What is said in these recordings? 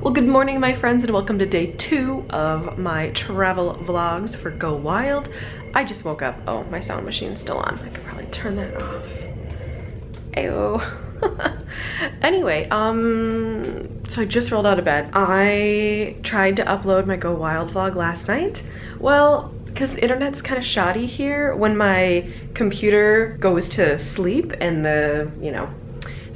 Well, good morning, my friends, and welcome to day two of my travel vlogs for Go Wild. I just woke up. Oh, my sound machine's still on. I could probably turn that off. Ayo. anyway, um, so I just rolled out of bed. I tried to upload my Go Wild vlog last night. Well, because the internet's kind of shoddy here, when my computer goes to sleep and the, you know,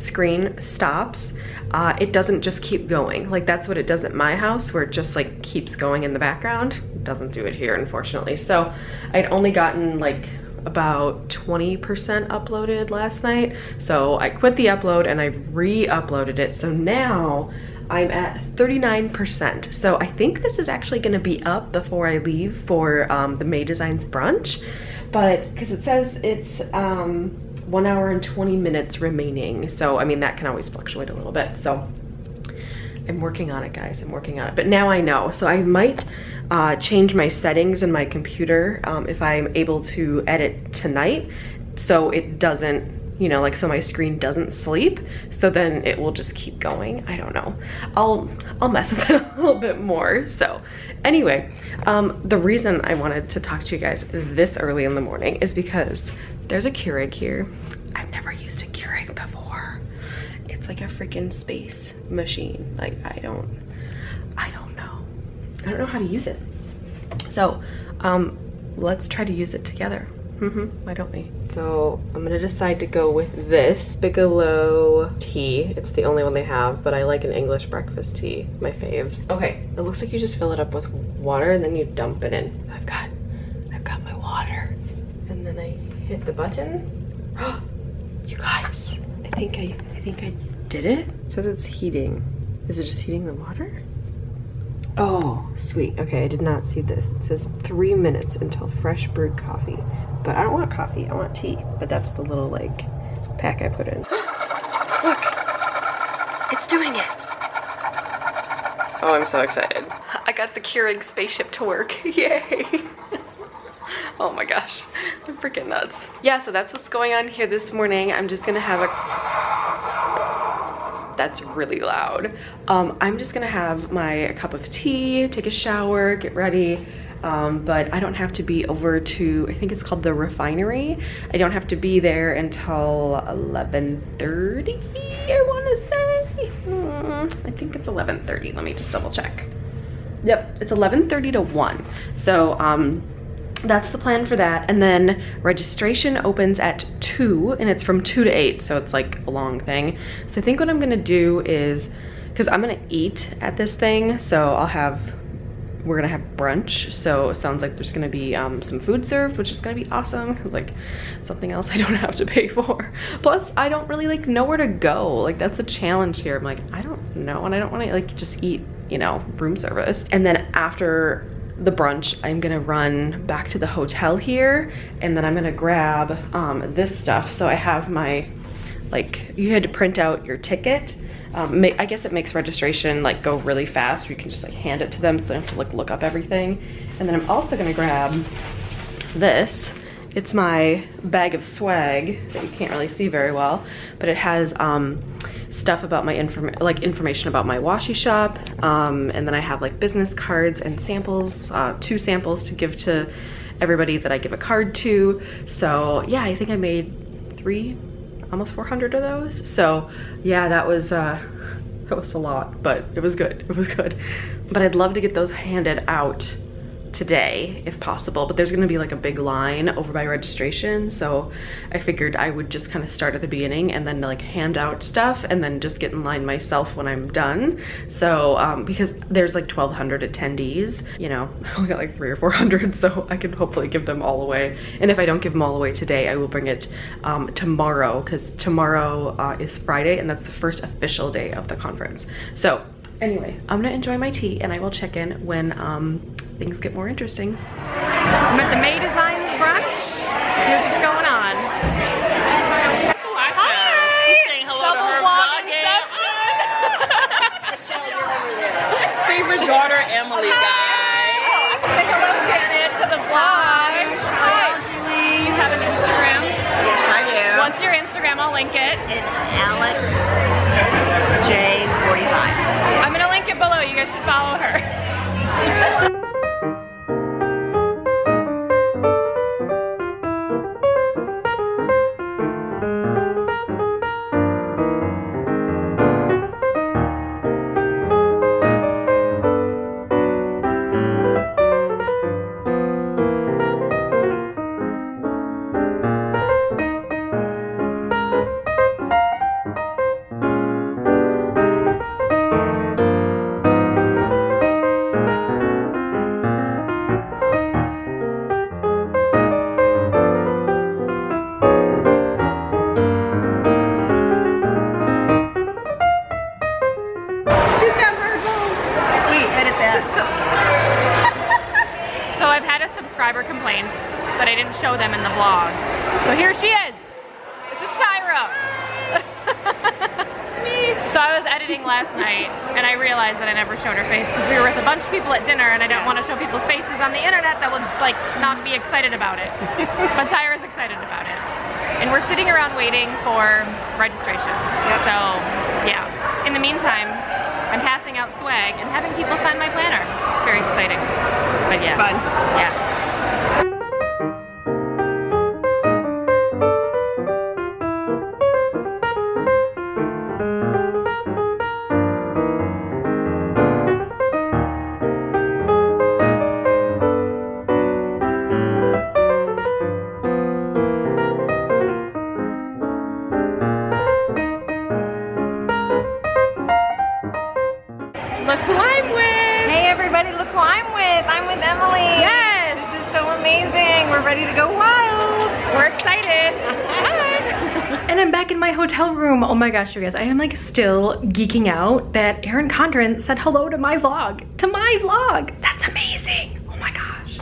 screen stops, uh, it doesn't just keep going. Like that's what it does at my house where it just like keeps going in the background. It doesn't do it here unfortunately. So I'd only gotten like about 20% uploaded last night. So I quit the upload and I re-uploaded it. So now I'm at 39%. So I think this is actually gonna be up before I leave for um, the May Designs brunch. But, because it says it's, um, one hour and 20 minutes remaining. So, I mean, that can always fluctuate a little bit. So I'm working on it, guys. I'm working on it. But now I know. So I might uh, change my settings in my computer um, if I'm able to edit tonight so it doesn't you know, like so my screen doesn't sleep. So then it will just keep going. I don't know. I'll I'll mess with it a little bit more. So anyway, um, the reason I wanted to talk to you guys this early in the morning is because there's a Keurig here. I've never used a Keurig before. It's like a freaking space machine. Like I don't, I don't know. I don't know how to use it. So um, let's try to use it together. Mm-hmm, why don't we? So I'm gonna decide to go with this Bigelow tea. It's the only one they have, but I like an English breakfast tea, my faves. Okay, it looks like you just fill it up with water and then you dump it in. I've got, I've got my water. And then I hit the button. you guys, I think I, I think I did it. it. Says it's heating. Is it just heating the water? Oh, sweet. Okay, I did not see this. It says three minutes until fresh brewed coffee. But I don't want coffee, I want tea. But that's the little like pack I put in. Look, it's doing it. Oh, I'm so excited. I got the Keurig spaceship to work, yay. oh my gosh, I'm freaking nuts. Yeah, so that's what's going on here this morning. I'm just gonna have a, that's really loud. Um, I'm just gonna have my cup of tea, take a shower, get ready, um, but I don't have to be over to, I think it's called the refinery. I don't have to be there until 11.30, I wanna say. Hmm, I think it's 11.30, let me just double check. Yep, it's 11.30 to 1. So um, that's the plan for that. And then registration opens at two and it's from two to eight. So it's like a long thing. So I think what I'm gonna do is, cause I'm gonna eat at this thing. So I'll have, we're gonna have brunch. So it sounds like there's gonna be um, some food served, which is gonna be awesome. Like something else I don't have to pay for. Plus I don't really like know where to go. Like that's a challenge here. I'm like, I don't know. And I don't wanna like just eat, you know, room service. And then after the brunch, I'm gonna run back to the hotel here and then I'm gonna grab um, this stuff. So I have my, like, you had to print out your ticket. Um, I guess it makes registration like go really fast. You can just like hand it to them so they don't have to like look up everything. And then I'm also gonna grab this. It's my bag of swag that you can't really see very well, but it has um, stuff about my inform like information about my washi shop um, and then I have like business cards and samples uh, two samples to give to everybody that I give a card to so yeah I think I made three almost 400 of those. So yeah that was uh that was a lot but it was good. It was good. But I'd love to get those handed out today if possible but there's gonna be like a big line over by registration so I figured I would just kind of start at the beginning and then like hand out stuff and then just get in line myself when I'm done. So um, because there's like 1200 attendees you know I only got like three or 400 so I can hopefully give them all away. And if I don't give them all away today I will bring it um, tomorrow because tomorrow uh, is Friday and that's the first official day of the conference. So anyway i'm gonna enjoy my tea and i will check in when um, things get more interesting i'm at the may designs brunch here's what's going on Hi! Double vlog It's favorite daughter Emily, guys. Say hello, Janet, to the vlog. Hi. Do you have an Instagram? Yes, I do. What's your Instagram? I'll link it. It's Alex should follow her. Subscriber complaint that I didn't show them in the vlog. So here she is. This is Tyra. me. So I was editing last night and I realized that I never showed her face because we were with a bunch of people at dinner and I don't want to show people's faces on the internet that would like not be excited about it. but Tyra's excited about it. And we're sitting around waiting for registration. So yeah. In the meantime, I'm passing out swag and having people sign my planner. It's very exciting. But yeah. Fun. Yeah. Hotel room. Oh my gosh, you guys, I am like still geeking out that Erin Condren said hello to my vlog. To my vlog. That's amazing. Oh my gosh.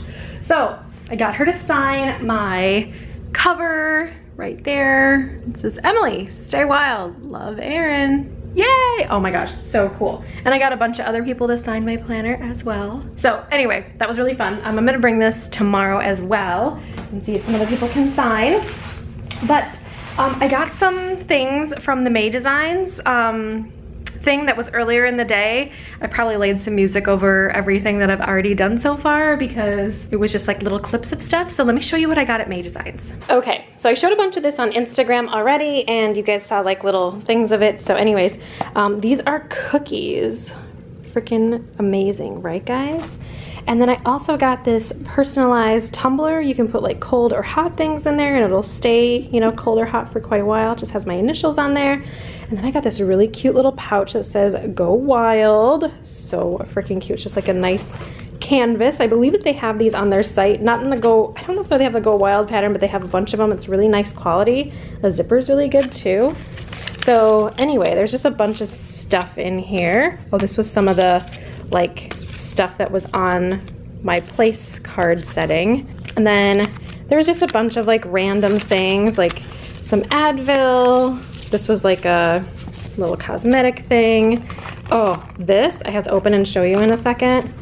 So I got her to sign my cover right there. It says, Emily, stay wild. Love Erin. Yay! Oh my gosh, so cool. And I got a bunch of other people to sign my planner as well. So anyway, that was really fun. Um, I'm gonna bring this tomorrow as well and see if some other people can sign. But um, I got some things from the May Designs um, thing that was earlier in the day. I probably laid some music over everything that I've already done so far because it was just like little clips of stuff. So let me show you what I got at May Designs. Okay, so I showed a bunch of this on Instagram already and you guys saw like little things of it. So anyways, um, these are cookies. Freaking amazing, right guys? And then I also got this personalized tumbler. You can put like cold or hot things in there and it'll stay, you know, cold or hot for quite a while. It just has my initials on there. And then I got this really cute little pouch that says Go Wild. So freaking cute. It's just like a nice canvas. I believe that they have these on their site. Not in the Go, I don't know if they have the Go Wild pattern, but they have a bunch of them. It's really nice quality. The zipper's really good too. So anyway, there's just a bunch of stuff in here. Oh, this was some of the like stuff that was on my place card setting. And then there was just a bunch of like random things like some Advil. This was like a little cosmetic thing. Oh, this I have to open and show you in a second.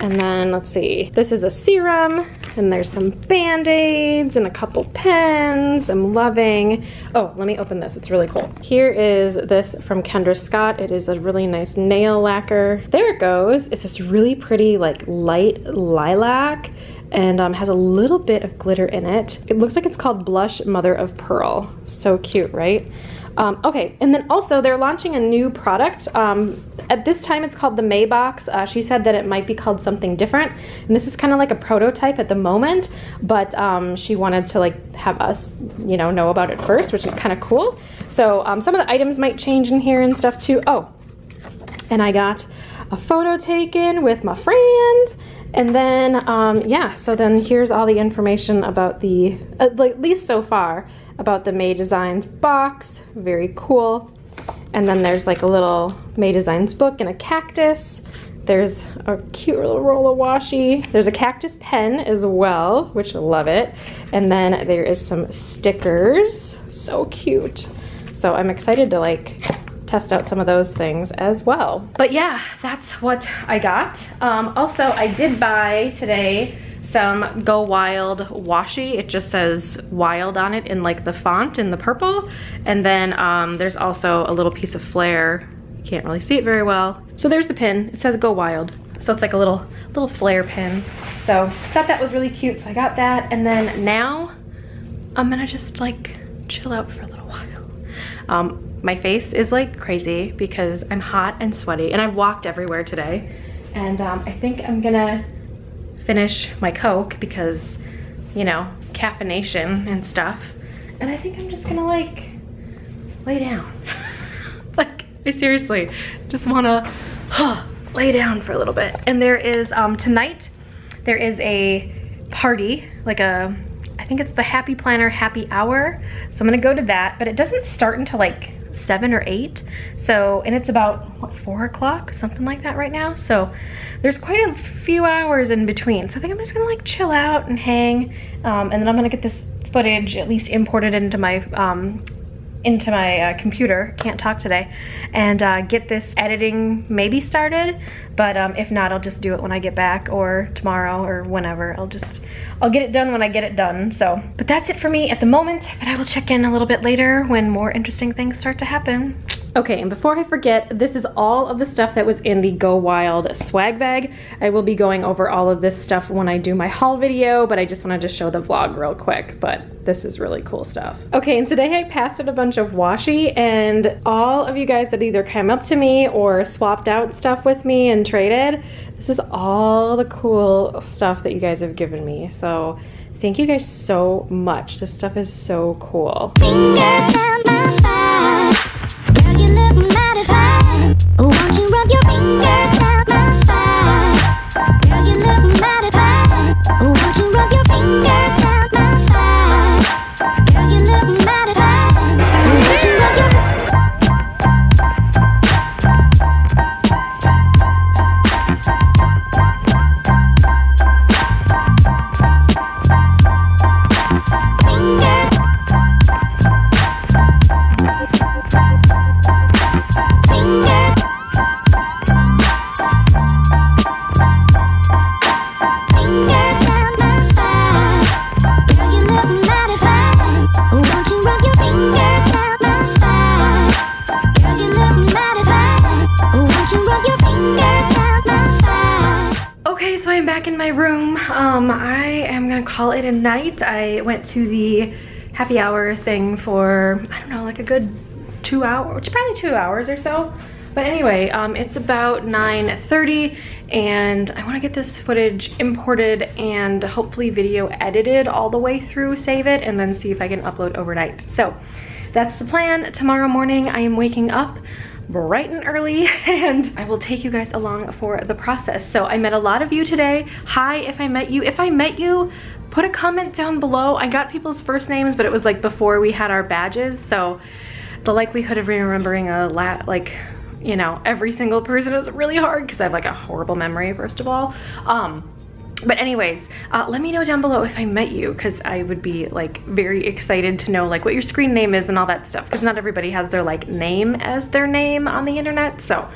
And then let's see, this is a serum and there's some band-aids and a couple pens I'm loving. Oh, let me open this, it's really cool. Here is this from Kendra Scott. It is a really nice nail lacquer. There it goes. It's this really pretty like light lilac and um, has a little bit of glitter in it. It looks like it's called Blush Mother of Pearl. So cute, right? Um, okay, and then also they're launching a new product. Um, at this time, it's called the Maybox. Uh, she said that it might be called something different, and this is kind of like a prototype at the moment. But um, she wanted to like have us, you know, know about it first, which is kind of cool. So um, some of the items might change in here and stuff too. Oh, and I got a photo taken with my friend. And then, um, yeah, so then here's all the information about the, uh, like, at least so far, about the May Designs box. Very cool. And then there's like a little May Designs book and a cactus. There's a cute little roll of washi. There's a cactus pen as well, which I love it. And then there is some stickers. So cute. So I'm excited to like test out some of those things as well. But yeah, that's what I got. Um, also, I did buy today some Go Wild washi. It just says wild on it in like the font in the purple. And then um, there's also a little piece of flare You Can't really see it very well. So there's the pin. It says Go Wild. So it's like a little, little flare pin. So I thought that was really cute. So I got that. And then now I'm gonna just like chill out for a little while. Um, my face is like crazy because I'm hot and sweaty and I've walked everywhere today. And um, I think I'm gonna finish my Coke because, you know, caffeination and stuff. And I think I'm just gonna like lay down. like, I seriously just wanna huh, lay down for a little bit. And there is, um, tonight, there is a party, like a, I think it's the Happy Planner Happy Hour. So I'm gonna go to that, but it doesn't start until like seven or eight. So, and it's about, what, four o'clock? Something like that right now. So there's quite a few hours in between. So I think I'm just gonna like chill out and hang. Um, and then I'm gonna get this footage at least imported into my um, into my uh, computer, can't talk today, and uh, get this editing maybe started. But um, if not, I'll just do it when I get back or tomorrow or whenever. I'll just, I'll get it done when I get it done. So, but that's it for me at the moment, but I will check in a little bit later when more interesting things start to happen. Okay, and before I forget, this is all of the stuff that was in the Go Wild swag bag. I will be going over all of this stuff when I do my haul video, but I just wanted to show the vlog real quick, but this is really cool stuff. Okay, and today I passed out a bunch of washi, and all of you guys that either came up to me or swapped out stuff with me and traded, this is all the cool stuff that you guys have given me. So thank you guys so much. This stuff is so cool. Fingers call it a night. I went to the happy hour thing for, I don't know, like a good two hours, probably two hours or so. But anyway, um, it's about 9.30 and I wanna get this footage imported and hopefully video edited all the way through, save it, and then see if I can upload overnight. So that's the plan. Tomorrow morning I am waking up bright and early and I will take you guys along for the process. So I met a lot of you today. Hi if I met you. If I met you, put a comment down below. I got people's first names, but it was like before we had our badges. So the likelihood of remembering a lot, like, you know, every single person is really hard because I have like a horrible memory, first of all. Um, but anyways, uh, let me know down below if I met you because I would be like very excited to know like what your screen name is and all that stuff because not everybody has their like name as their name on the internet. So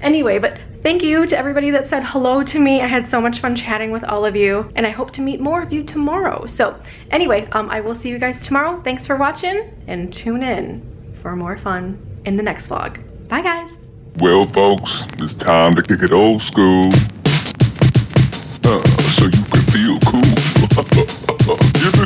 anyway, but thank you to everybody that said hello to me. I had so much fun chatting with all of you and I hope to meet more of you tomorrow. So anyway, um, I will see you guys tomorrow. Thanks for watching and tune in for more fun in the next vlog. Bye guys. Well, folks, it's time to kick it old school. Uh, so you can feel cool.